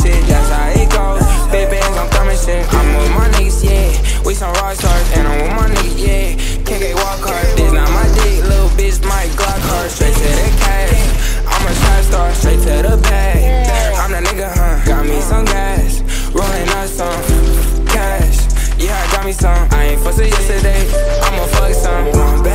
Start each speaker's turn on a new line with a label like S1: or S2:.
S1: shit, that's how it goes. Big bands, I'm coming shit. I'm with my niggas, yeah. We some rock stars, and I'm with my niggas, yeah. get walk hard, this not my dick, little bitch, my Glock hard. Straight to the cash. I'm a shot star, straight to the bag. I'm that nigga, huh? Got me some gas, rolling up some cash. Yeah, I got me some. I ain't fussing yesterday. I'ma fuck some.